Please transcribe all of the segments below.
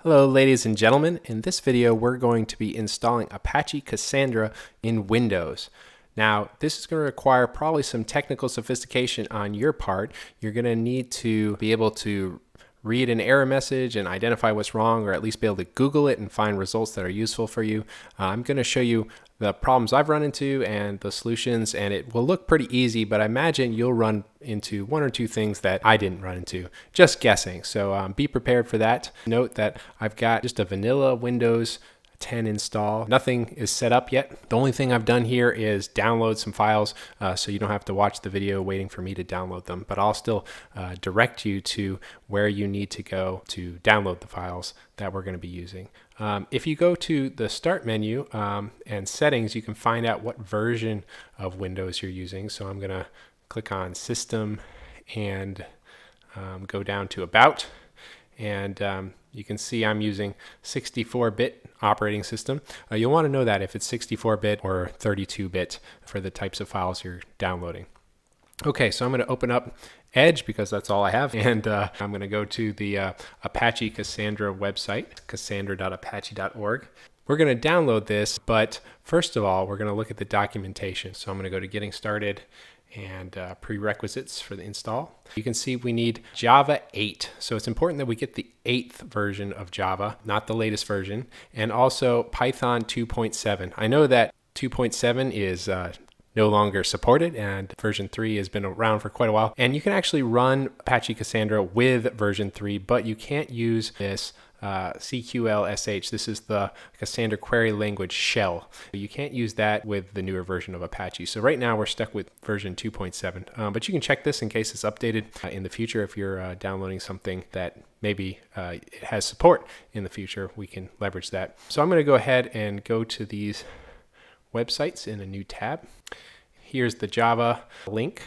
Hello ladies and gentlemen, in this video we're going to be installing Apache Cassandra in Windows. Now this is going to require probably some technical sophistication on your part. You're going to need to be able to read an error message and identify what's wrong or at least be able to Google it and find results that are useful for you. Uh, I'm going to show you the problems I've run into and the solutions and it will look pretty easy but I imagine you'll run into one or two things that I didn't run into. Just guessing. So um, be prepared for that. Note that I've got just a vanilla Windows 10 install. Nothing is set up yet. The only thing I've done here is download some files uh, so you don't have to watch the video waiting for me to download them, but I'll still uh, direct you to where you need to go to download the files that we're going to be using. Um, if you go to the start menu um, and settings, you can find out what version of Windows you're using. So I'm going to click on system and um, go down to about and um, you can see I'm using 64-bit operating system. Uh, you'll want to know that if it's 64-bit or 32-bit for the types of files you're downloading. Okay, so I'm going to open up Edge because that's all I have, and uh, I'm going to go to the uh, Apache Cassandra website, cassandra.apache.org. We're going to download this, but first of all, we're going to look at the documentation. So I'm going to go to Getting Started and uh, prerequisites for the install. You can see we need Java 8. So it's important that we get the 8th version of Java, not the latest version, and also Python 2.7. I know that 2.7 is uh, no longer supported and version 3 has been around for quite a while. And you can actually run Apache Cassandra with version 3, but you can't use this uh, CQLSH. This is the Cassandra Query Language shell. You can't use that with the newer version of Apache. So right now we're stuck with version 2.7, um, but you can check this in case it's updated uh, in the future if you're uh, downloading something that maybe uh, has support in the future. We can leverage that. So I'm going to go ahead and go to these websites in a new tab. Here's the Java link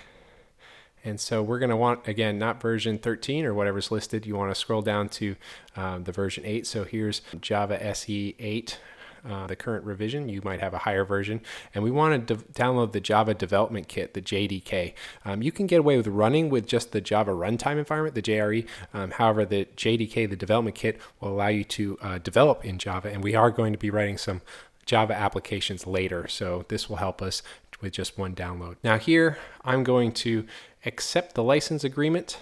and so we're going to want, again, not version 13 or whatever's listed. You want to scroll down to um, the version 8. So here's Java SE 8, uh, the current revision. You might have a higher version. And we want to download the Java Development Kit, the JDK. Um, you can get away with running with just the Java Runtime Environment, the JRE. Um, however, the JDK, the Development Kit, will allow you to uh, develop in Java. And we are going to be writing some Java applications later. So this will help us with just one download. Now here, I'm going to accept the license agreement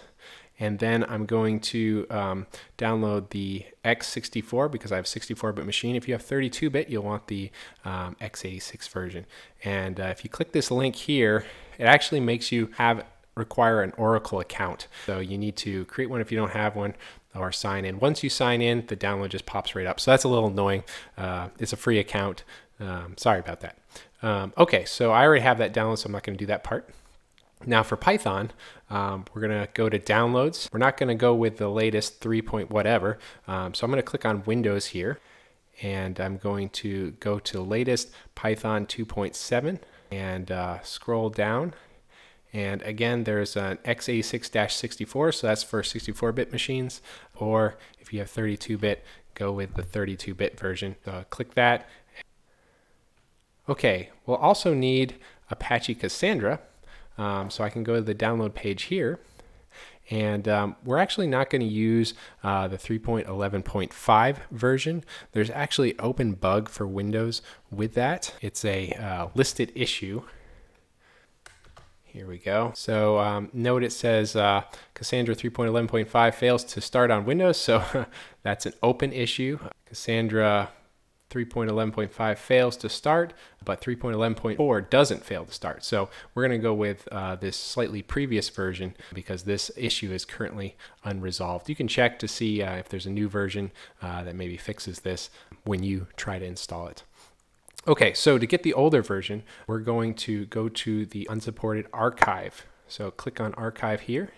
and then I'm going to um, download the x64 because I have 64-bit machine. If you have 32-bit, you'll want the um, x86 version. And uh, if you click this link here, it actually makes you have require an Oracle account. So you need to create one if you don't have one or sign in. Once you sign in, the download just pops right up. So that's a little annoying. Uh, it's a free account. Um, sorry about that. Um, okay, so I already have that download, so I'm not going to do that part. Now for Python, um, we're going to go to downloads. We're not going to go with the latest 3 point whatever. Um, so I'm going to click on Windows here and I'm going to go to latest Python 2.7 and uh, scroll down. And again, there's an x86-64, so that's for 64-bit machines. Or if you have 32-bit, go with the 32-bit version. So click that. Okay, we'll also need Apache Cassandra. Um, so I can go to the download page here. And um, we're actually not going to use uh, the 3.11.5 version. There's actually open bug for Windows with that. It's a uh, listed issue. Here we go. So um, note it says uh, Cassandra 3.11.5 fails to start on Windows. So that's an open issue. Cassandra 3.11.5 fails to start, but 3.11.4 doesn't fail to start. So we're going to go with uh, this slightly previous version because this issue is currently unresolved. You can check to see uh, if there's a new version uh, that maybe fixes this when you try to install it. Okay, so to get the older version, we're going to go to the unsupported archive. So click on archive here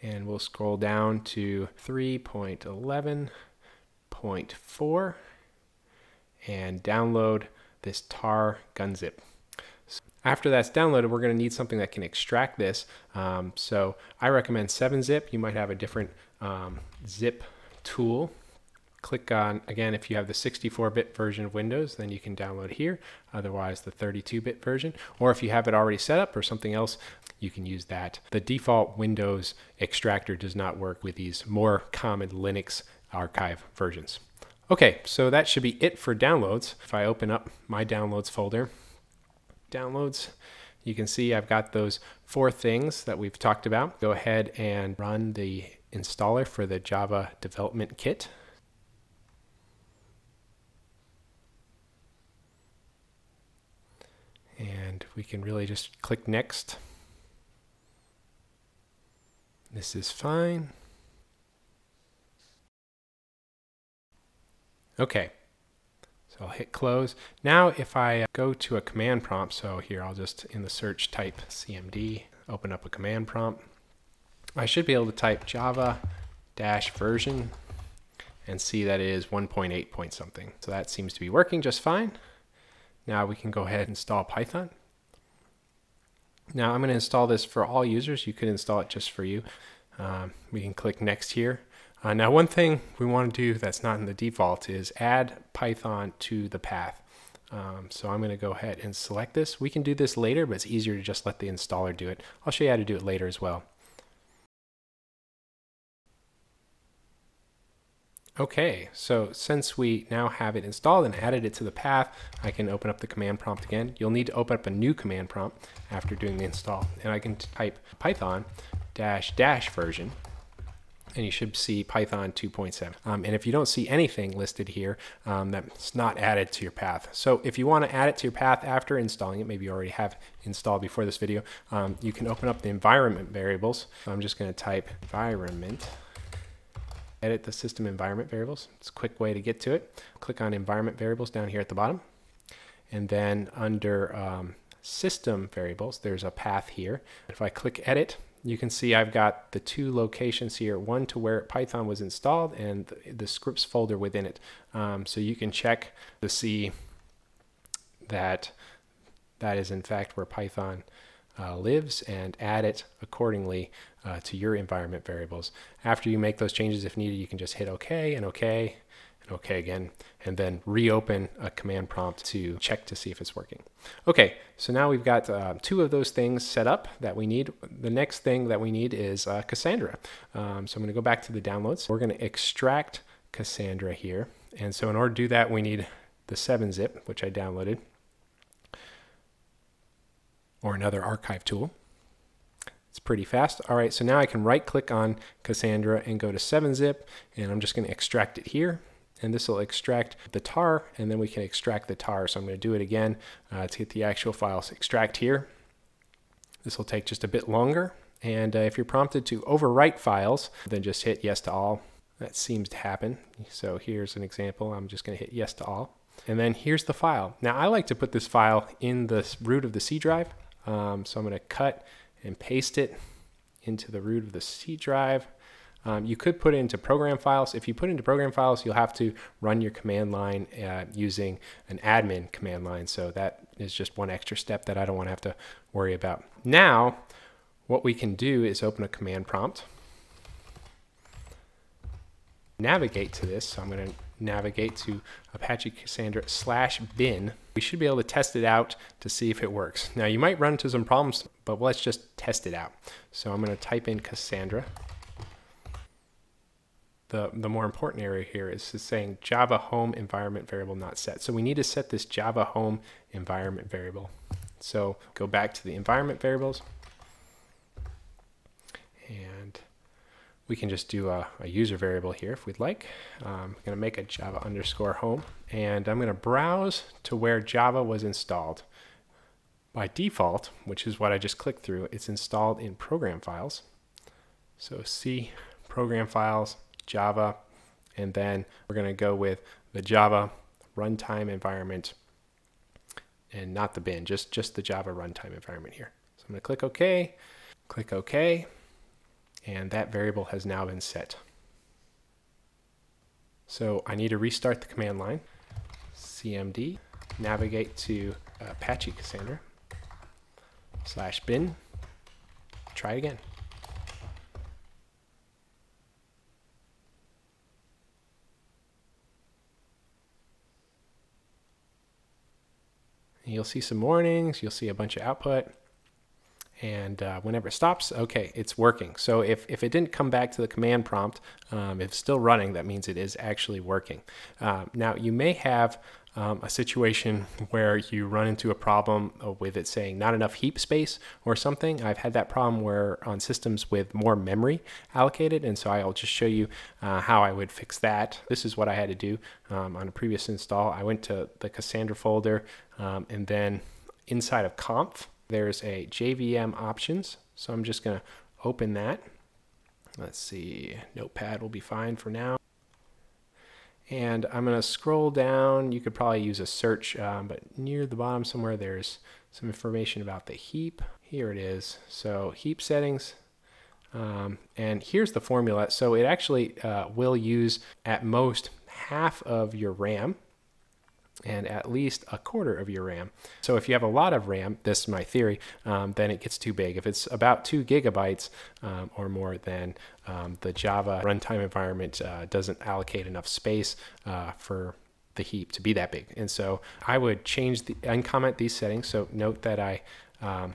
and we'll scroll down to 3.11.4 and download this tar gunzip. After that's downloaded, we're going to need something that can extract this. Um, so I recommend 7-zip. You might have a different um, zip tool. Click on, again, if you have the 64-bit version of Windows, then you can download here. Otherwise, the 32-bit version. Or if you have it already set up or something else, you can use that. The default Windows extractor does not work with these more common Linux archive versions. Okay, so that should be it for downloads. If I open up my downloads folder, downloads, you can see I've got those four things that we've talked about. Go ahead and run the installer for the Java development kit. And we can really just click next. This is fine. Okay, so I'll hit close. Now if I uh, go to a command prompt, so here I'll just in the search type cmd, open up a command prompt. I should be able to type java dash version and see that it is 1.8 point something. So that seems to be working just fine. Now we can go ahead and install Python. Now I'm going to install this for all users. You could install it just for you. Um, we can click next here. Uh, now, one thing we want to do that's not in the default is add Python to the path. Um, so I'm going to go ahead and select this. We can do this later, but it's easier to just let the installer do it. I'll show you how to do it later as well. Okay, so since we now have it installed and added it to the path, I can open up the command prompt again. You'll need to open up a new command prompt after doing the install. And I can type python dash dash version and you should see Python 2.7. Um, and if you don't see anything listed here, um, that's not added to your path. So if you want to add it to your path after installing it, maybe you already have installed before this video, um, you can open up the environment variables. I'm just going to type environment edit the system environment variables. It's a quick way to get to it. Click on environment variables down here at the bottom. And then under um, system variables, there's a path here. If I click edit, you can see I've got the two locations here, one to where Python was installed and the, scripts folder within it. Um, so you can check to see that that is in fact where Python uh, lives and add it accordingly uh, to your environment variables. After you make those changes, if needed, you can just hit OK and OK and OK again, and then reopen a command prompt to check to see if it's working. Okay, so now we've got uh, two of those things set up that we need. The next thing that we need is uh, Cassandra. Um, so I'm going to go back to the downloads. We're going to extract Cassandra here. And so in order to do that, we need the 7-zip, which I downloaded, or another archive tool. It's pretty fast. All right, so now I can right click on Cassandra and go to 7-zip, and I'm just going to extract it here and this will extract the tar and then we can extract the tar. So I'm to do it again uh, to get the actual files extract here. This will take just a bit longer. And uh, if you're prompted to overwrite files, then just hit yes to all. That seems to happen. So here's an example. I'm just going to hit yes to all. And then here's the file. Now I like to put this file in the root of the C drive. Um, so I'm going to cut and paste it into the root of the C drive. Um, you could put it into program files. If you put it into program files, you'll have to run your command line uh, using an admin command line. So that is just one extra step that I don't want to have to worry about. Now, what we can do is open a command prompt, navigate to this. So I'm going to navigate to Apache Cassandra slash bin. We should be able to test it out to see if it works. Now you might run into some problems, but let's just test it out. So I'm going to type in Cassandra the, the more important area here is saying Java home environment variable not set. So we need to set this Java home environment variable. So go back to the environment variables we can just do a, a user variable here if we'd like. Um, I'm going to make a Java underscore home and I'm going to browse to where Java was installed. By default, which is what I just clicked through, it's installed in program files. So C program files Java, and then we're going to go with the Java runtime environment and not the bin, just, just the Java runtime environment here. So I'm going to click OK, click OK, and that variable has now been set. So I need to restart the command line, cmd, navigate to uh, Apache Cassandra, slash bin, try it again. You'll see some warnings, you'll see a bunch of output, and uh, whenever it stops, okay, it's working. So if, if it didn't come back to the command prompt, um, if it's still running, that means it is actually working. Uh, now you may have um, a situation where you run into a problem with it saying not enough heap space or something. I've had that problem where on systems with more memory allocated, and so I'll just show you uh, how I would fix that. This is what I had to do um, on a previous install. I went to the Cassandra folder, um, and then inside of conf, there's a JVM options. So I'm just going to open that. Let's see, Notepad will be fine for now. And I'm going to scroll down. You could probably use a search, um, but near the bottom somewhere there's some information about the heap. Here it is. So heap settings. Um, and here's the formula. So it actually uh, will use at most half of your RAM and at least a quarter of your RAM. So if you have a lot of RAM, this is my theory, um, then it gets too big. If it's about two gigabytes um, or more, then um, the Java runtime environment uh, doesn't allocate enough space uh, for the heap to be that big. And so I would change the uncomment these settings. So note that I um,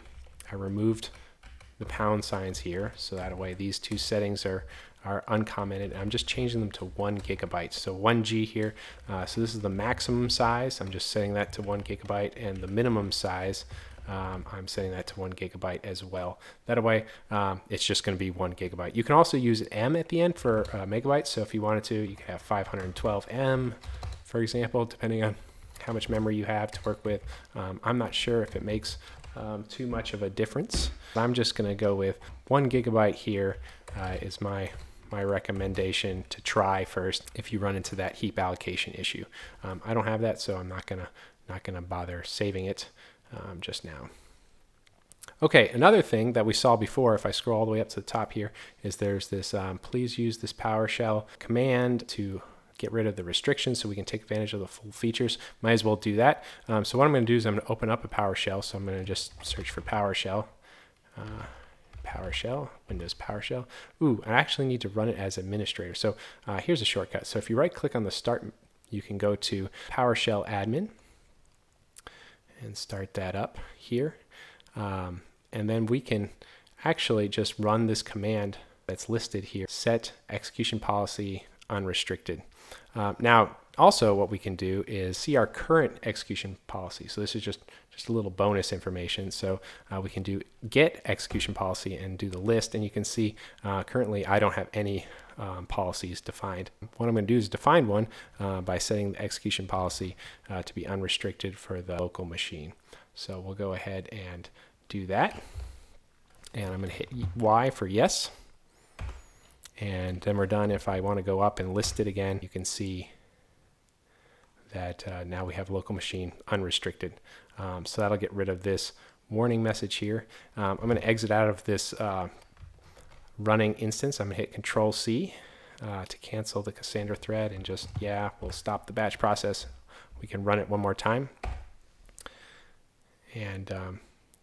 I removed the pound signs here, so that way these two settings are are uncommented. I'm just changing them to one gigabyte. So one G here. Uh, so this is the maximum size. I'm just setting that to one gigabyte and the minimum size. Um, I'm setting that to one gigabyte as well. That way, um, it's just going to be one gigabyte. You can also use M at the end for uh, megabytes. So if you wanted to, you could have 512 M, for example, depending on how much memory you have to work with. Um, I'm not sure if it makes um, too much of a difference. I'm just going to go with one gigabyte here uh, is my my recommendation to try first if you run into that heap allocation issue. Um, I don't have that, so I'm not gonna not gonna bother saving it um, just now. Okay, another thing that we saw before, if I scroll all the way up to the top here, is there's this um, please use this PowerShell command to get rid of the restrictions so we can take advantage of the full features. Might as well do that. Um, so what I'm going to do is I'm going to open up a PowerShell. So I'm going to just search for PowerShell. Uh, PowerShell, Windows PowerShell. Ooh, I actually need to run it as administrator. So uh, here's a shortcut. So if you right click on the start, you can go to PowerShell admin and start that up here. Um, and then we can actually just run this command that's listed here, set execution policy unrestricted. Uh, now, also what we can do is see our current execution policy. So this is just, just a little bonus information. So uh, we can do get execution policy and do the list. And you can see uh, currently I don't have any um, policies defined. What I'm going to do is define one uh, by setting the execution policy uh, to be unrestricted for the local machine. So we'll go ahead and do that. And I'm going to hit Y for yes. And then we're done. If I want to go up and list it again, you can see that uh, now we have local machine unrestricted. Um, so that'll get rid of this warning message here. Um, I'm going to exit out of this uh, running instance. I'm going to hit Control C uh, to cancel the Cassandra thread and just, yeah, we'll stop the batch process. We can run it one more time. And um,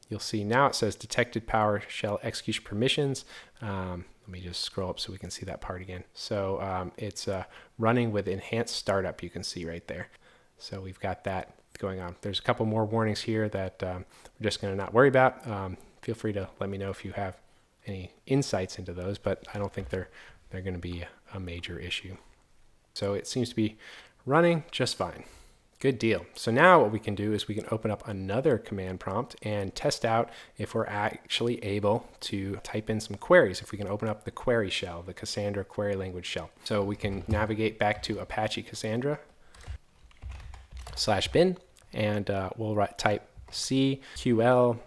you'll see now it says detected PowerShell execution permissions. Um, let me just scroll up so we can see that part again. So um, it's uh, running with enhanced startup, you can see right there. So we've got that going on. There's a couple more warnings here that um, we're just going to not worry about. Um, feel free to let me know if you have any insights into those, but I don't think they're, they're going to be a major issue. So it seems to be running just fine. Good deal. So now what we can do is we can open up another command prompt and test out if we're actually able to type in some queries, if we can open up the query shell, the Cassandra query language shell. So we can navigate back to Apache Cassandra slash bin and uh, we'll write, type CQLSH,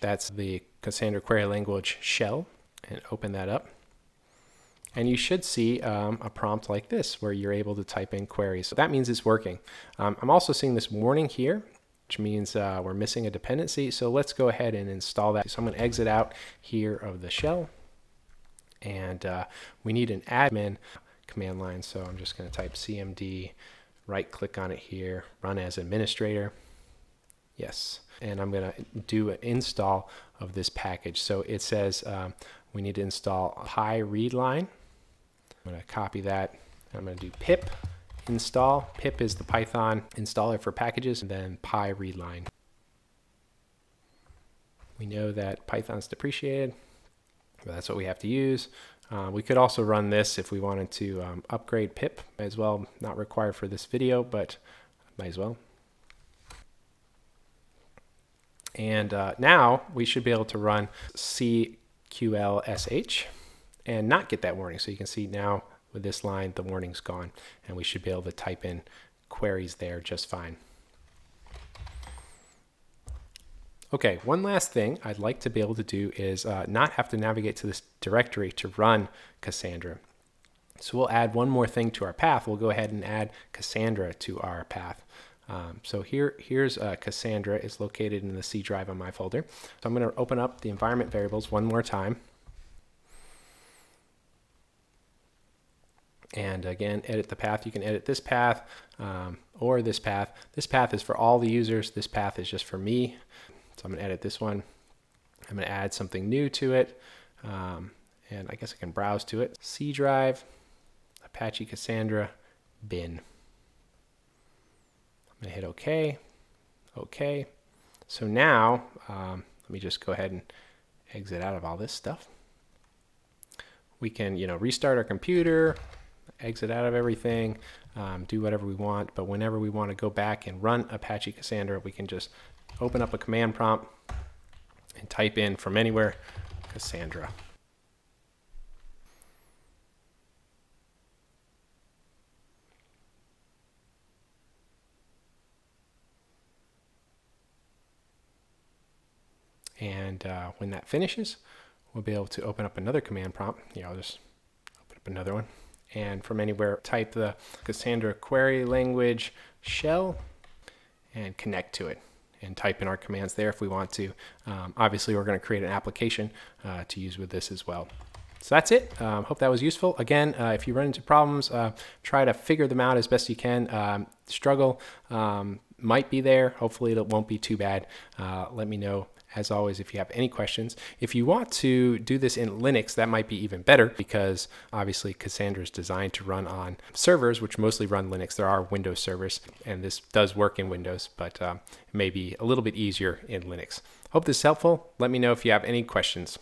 that's the Cassandra query language shell, and open that up. And you should see um, a prompt like this where you're able to type in queries. So that means it's working. Um, I'm also seeing this warning here, which means uh, we're missing a dependency. So let's go ahead and install that. So I'm going to exit out here of the shell. And uh, we need an admin command line. So I'm just going to type cmd, right click on it here, run as administrator. Yes. And I'm going to do an install of this package. So it says um, we need to install PyReadline. I'm going to copy that. I'm going to do pip install. Pip is the Python installer for packages, and then PyReadline. We know that Python's depreciated, but that's what we have to use. Uh, we could also run this if we wanted to um, upgrade pip as well. Not required for this video, but might as well. And uh, now we should be able to run CQLSH and not get that warning. So you can see now with this line, the warning's gone and we should be able to type in queries there just fine. Okay, one last thing I'd like to be able to do is uh, not have to navigate to this directory to run Cassandra. So we'll add one more thing to our path. We'll go ahead and add Cassandra to our path. Um, so here, here's uh, Cassandra is located in the C drive on my folder. So I'm going to open up the environment variables one more time. And again, edit the path. You can edit this path um, or this path. This path is for all the users. This path is just for me. So I'm going to edit this one. I'm going to add something new to it. Um, and I guess I can browse to it. C drive, Apache Cassandra, bin. I'm going to hit OK. OK. So now, um, let me just go ahead and exit out of all this stuff. We can, you know, restart our computer, exit out of everything, um, do whatever we want. But whenever we want to go back and run Apache Cassandra, we can just open up a command prompt and type in from anywhere Cassandra. And uh, when that finishes, we'll be able to open up another command prompt. Yeah, I'll just open up another one. And from anywhere, type the Cassandra query language shell and connect to it and type in our commands there if we want to. Um, obviously, we're going to create an application uh, to use with this as well. So that's it. Um, hope that was useful. Again, uh, if you run into problems, uh, try to figure them out as best you can. Um, struggle um, might be there. Hopefully, it won't be too bad. Uh, let me know as always, if you have any questions. If you want to do this in Linux, that might be even better because obviously Cassandra is designed to run on servers, which mostly run Linux. There are Windows servers, and this does work in Windows, but um, it may be a little bit easier in Linux. Hope this is helpful. Let me know if you have any questions.